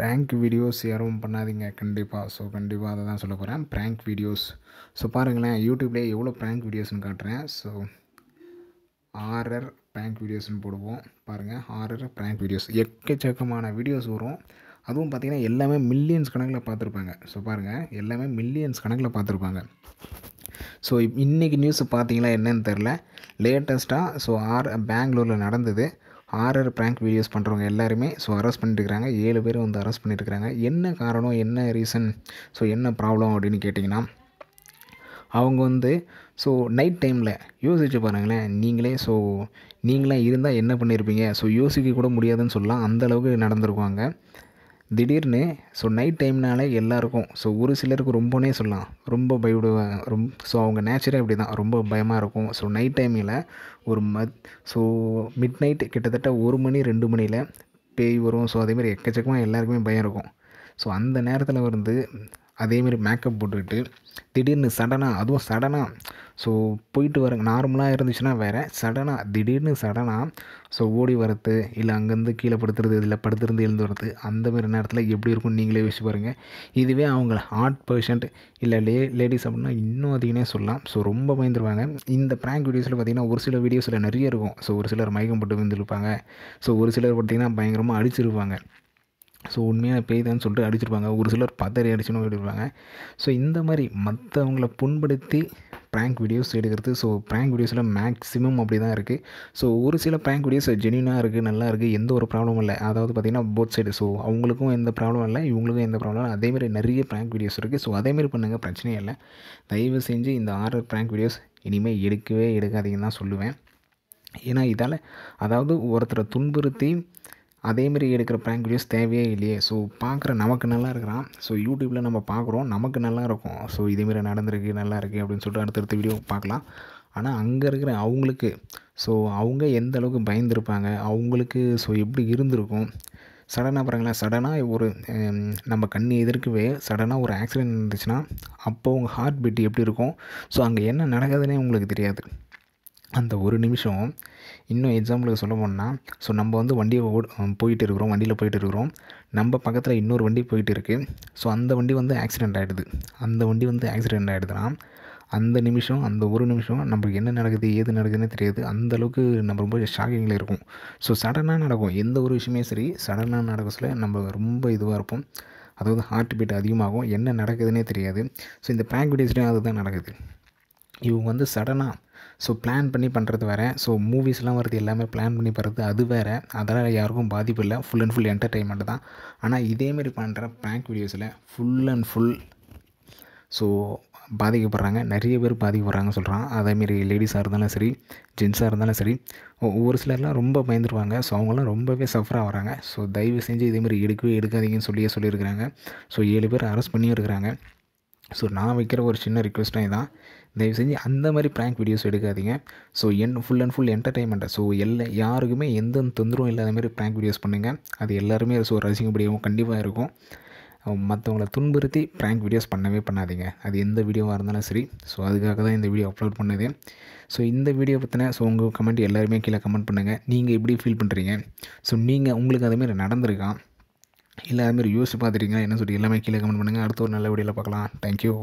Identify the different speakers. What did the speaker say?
Speaker 1: Prank videos யாரும் பண்ணாதீங்க. கண்டிப்பாக ஸோ கண்டிப்பாக அதை தான் சொல்ல போகிறேன் ப்ராங்க் வீடியோஸ் ஸோ பாருங்களேன் யூடியூப்லேயே எவ்வளோ ப்ராங்க் வீடியோஸ்னு காட்டுறேன். ஸோ ஆர்ஆர் ப்ராங்க் வீடியோஸ்னு போடுவோம். பாருங்கள் ஆர்ஆர் ப்ராங்க் வீடியோஸ் எக்கச்சக்கமான வீடியோஸ் வரும். அதுவும் பார்த்திங்கன்னா எல்லாமே மில்லியன்ஸ் கணக்கில் பார்த்துருப்பாங்க. ஸோ பாருங்கள் எல்லாமே மில்லியன்ஸ் கணக்கில் பார்த்துருப்பாங்க. ஸோ இன்றைக்கி நியூஸ் பார்த்தீங்களா என்னன்னு தெரில லேட்டஸ்ட்டாக ஸோ ஆர் பெங்களூரில் நடந்தது. ஆர்ஆர் ப்ராங்க் வீடியோஸ் பண்ணுறவங்க எல்லாருமே ஸோ அரெஸ்ட் பண்ணிட்டுருக்காங்க ஏழு பேர் வந்து அரெஸ்ட் பண்ணியிருக்கிறாங்க என்ன காரணம் என்ன ரீசன் ஸோ என்ன ப்ராப்ளம் அப்படின்னு கேட்டிங்கன்னா அவங்க வந்து ஸோ நைட் டைமில் யோசிச்சு பாருங்களேன் நீங்களே ஸோ நீங்களே இருந்தால் என்ன பண்ணியிருப்பீங்க ஸோ யோசிக்க கூட முடியாதுன்னு சொல்லலாம். அந்தளவுக்கு நடந்திருக்குவாங்க திடீர்னு ஸோ நைட் டைம்னாலே எல்லாருக்கும் ஸோ ஒரு சிலருக்கு ரொம்பனே சொல்லலாம். ரொம்ப பயப்படுவாங்க ரொம்ப ஸோ அவங்க நேச்சரே அப்படி தான் ரொம்ப பயமாக இருக்கும். ஸோ நைட் டைமில் ஒரு மத் ஸோ மிட் நைட் கிட்டத்தட்ட ஒரு மணி ரெண்டு மணியில் பேய் வரும். ஸோ அதேமாதிரி எக்கச்சக்கமாக எல்லாருக்குமே பயம் இருக்கும். ஸோ அந்த நேரத்தில் வந்து அதேமாரி மேக்கப் போட்டுக்கிட்டு திடீர்னு சடனாக அதுவும் சடனாக ஸோ போயிட்டு வர நார்மலாக இருந்துச்சுன்னா வேறு சடனாக திடீர்னு சடனாக ஸோ ஓடி வரது இல்லை அங்கேருந்து கீழே படுத்துறது இல்லை படுத்துருந்து எழுந்து வரது அந்த மாதிரி நேரத்தில் எப்படி இருக்கும் நீங்களே யோசிச்சு பாருங்கள் இதுவே அவங்க ஹார்ட் பேஷண்ட் இல்லை லே லேடிஸ் அப்படின்னா இன்னும் அதிகமே சொல்லலாம். ஸோ ரொம்ப பயந்துருவாங்க. இந்த ப்ராங்க் வீடியோஸில் பார்த்திங்கன்னா ஒரு சில வீடியோஸில் நிறைய இருக்கும். ஸோ ஒரு சிலர் மயக்கம் போட்டு விழுந்துருப்பாங்க. ஸோ ஒரு சிலர் பார்த்திங்கன்னா பயங்கரமாக அடிச்சிருப்பாங்க. ஸோ உண்மையான பேய் தான் சொல்லிட்டு அடிச்சிருப்பாங்க. ஒரு சிலர் பதறி அடிச்சுன்னு எடுப்பாங்க ஸோ இந்த மாதிரி மற்றவங்கள புண்படுத்தி ப்ராங்க் வீடியோஸ் எடுக்கிறது. ஸோ ப்ராங்க் வீடியோஸில் மேக்ஸிமம் அப்படி தான் இருக்குது ஸோ ஒரு சில ப்ராங்க் வீடியோஸ் ஜென்யூனாக இருக்குது நல்லா இருக்குது எந்த ஒரு ப்ராப்ளமும் இல்லை. அதாவது பார்த்திங்கன்னா போத் சைடு ஸோ அவங்களுக்கும் எந்த ப்ராப்ளம் இல்லை இவங்களுக்கும் எந்த ப்ராப்ளம் இல்லை. அதேமாதிரி நிறைய ப்ராங்க் வீடியோஸ் இருக்குது ஸோ அதேமாதிரி பண்ணுங்கள் பிரச்சனையே இல்லை. தயவு செஞ்சு இந்த ஆர்டர் ப்ராங்க் வீடியோஸ் இனிமேல் எடுக்கவே எடுக்காதீங்கன்னு தான் சொல்லுவேன். ஏன்னா இதால் அதாவது ஒருத்தரை துன்புறுத்தி அதேமாரி எடுக்கிற ப்ராங்க் வீடியோஸ் தேவையே இல்லையே. ஸோ பார்க்குற நமக்கு நல்லா இருக்கிறான் ஸோ யூடியூப்பில் நம்ம பார்க்குறோம் நமக்கு நல்லா இருக்கும் ஸோ இதேமாரி நடந்திருக்கு நல்லா இருக்குது அப்படின்னு சொல்லிட்டு அடுத்தடுத்த வீடியோ பார்க்கலாம் ஆனால் அங்கே இருக்கிற அவங்களுக்கு ஸோ அவங்க எந்த அளவுக்கு பயந்துருப்பாங்க? அவங்களுக்கு ஸோ எப்படி இருந்திருக்கும்? சடனாக பாருங்களேன். சடனாக ஒரு நம்ம கண் எதிர்க்கவே சடனாக ஒரு ஆக்சிடென்ட் இருந்துச்சுன்னா அப்போ உங்கள் ஹார்ட் பீட் எப்படி இருக்கும்? ஸோ அங்கே என்ன நடக்குதுன்னே உங்களுக்கு தெரியாது. அந்த ஒரு நிமிஷம் இன்னும் எக்ஸாம்பிளுக்கு சொல்ல போனால் ஸோ நம்ம வந்து வண்டியை ஓட் போயிட்டு இருக்கிறோம் வண்டியில் போயிட்டு இருக்கிறோம். நம்ம பக்கத்தில் இன்னொரு வண்டி போயிட்டு இருக்குது ஸோ அந்த வண்டி வந்து ஆக்சிடெண்ட் ஆகிடுது அந்த வண்டி வந்து ஆக்சிடெண்ட் ஆகிடுதுன்னா அந்த நிமிஷம் அந்த ஒரு நிமிஷம் நம்மளுக்கு என்ன நடக்குது ஏது நடக்குதுன்னு தெரியாது. அந்தளவுக்கு நம்ம ரொம்ப ஷாக்கிங்கில் இருக்கும் ஸோ சடனாக நடக்கும். எந்த ஒரு விஷயமே சரி சடனாக நடக்க சொல்ல நம்ம ரொம்ப இதுவாக இருப்போம். அதாவது ஹார்ட் பீட் அதிகமாகும். என்ன நடக்குதுன்னே தெரியாது. ஸோ இந்த பேங்க் வீடியோஸ்லேயும் அதுதான் நடக்குது. இவங்க வந்து சடனாக ஸோ பிளான் பண்ணி பண்ணுறது வேறு. ஸோ மூவிஸ்லாம் வருது எல்லாமே பிளான் பண்ணி பண்ணுறது அது வேறு. அதெல்லாம் யாருக்கும் பாதிப்பு இல்லை. ஃபுல் அண்ட் ஃபுல் என்டர்டெயின்மெண்ட் தான். ஆனால் இதேமாரி பண்ணுற ப்ராங்க் வீடியோஸில் ஃபுல் அண்ட் ஃபுல் ஸோ பாதிக்கப்படுறாங்க. நிறைய பேர் பாதிக்கப்படுறாங்க சொல்கிறான் அதேமாரி லேடிஸாக இருந்தாலும் சரி ஜென்ஸாக இருந்தாலும் சரி ஒரு சிலர்லாம் ரொம்ப பயந்துருவாங்க. ஸோ அவங்களாம் ரொம்பவே சஃபராக வராங்க. ஸோ தயவு செஞ்சு இதேமாரி எடுக்கவே எடுக்காதீங்கன்னு சொல்லியே சொல்லியிருக்கிறாங்க. ஸோ ஏழு பேர் அரெஸ்ட் பண்ணியும் இருக்கிறாங்க. ஸோ நான் வைக்கிற ஒரு சின்ன ரிக்வெஸ்ட்டாக தான் தயவு செஞ்சு அந்த மாதிரி ப்ராங்க் வீடியோஸ் எடுக்காதீங்க. ஸோ என் ஃபுல் அண்ட் ஃபுல் என்டர்டைன்மெண்ட்டை ஸோ எல்லா யாருக்குமே எந்த தொந்தரவும் இல்லாத மாதிரி ப்ராங்க் வீடியோஸ் பண்ணுங்கள் அது எல்லாருமே ஸோ ரசிக்கப்படியாகவும் கண்டிப்பாக இருக்கும். மற்றவங்கள துன்புறுத்தி ப்ராங்க் வீடியோஸ் பண்ணவே பண்ணாதீங்க. அது எந்த வீடியோவாக இருந்தாலும் சரி. ஸோ அதுக்காக தான் இந்த வீடியோ அப்லோட் பண்ணுது. ஸோ இந்த வீடியோ பற்றின ஸோ உங்கள் கமெண்ட் எல்லாருமே கீழே கமெண்ட் பண்ணுங்கள் நீங்கள் எப்படி ஃபீல் பண்ணுறீங்க ஸோ நீங்கள் உங்களுக்கு அதுமாரி நடந்திருக்கான் இல்லை அதுமாரி யோசிச்சு பார்த்துருக்கீங்களா என்ன சொல்லி எல்லாமே கீழே கமெண்ட் பண்ணுங்கள் அடுத்த ஒரு நல்ல வீடியோவில் பார்க்கலாம். தேங்க்யூ